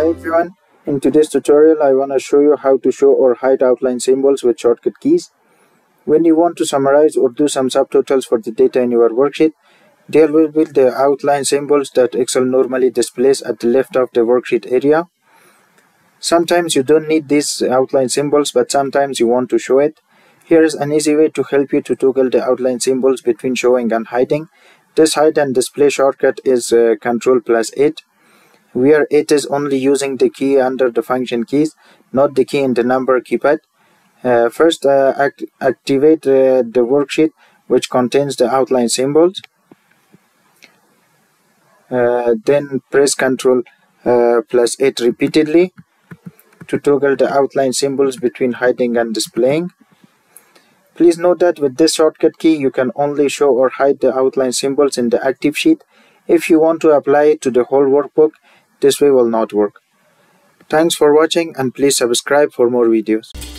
everyone, in today's tutorial I want to show you how to show or hide outline symbols with shortcut keys. When you want to summarize or do some subtotals for the data in your worksheet, there will be the outline symbols that Excel normally displays at the left of the worksheet area. Sometimes you don't need these outline symbols but sometimes you want to show it. Here is an easy way to help you to toggle the outline symbols between showing and hiding. This hide and display shortcut is uh, Ctrl plus 8 where it is only using the key under the function keys, not the key in the number keypad. Uh, first, uh, act activate uh, the worksheet which contains the outline symbols. Uh, then press Ctrl uh, plus 8 repeatedly to toggle the outline symbols between hiding and displaying. Please note that with this shortcut key you can only show or hide the outline symbols in the active sheet. If you want to apply it to the whole workbook, this way will not work. Thanks for watching and please subscribe for more videos.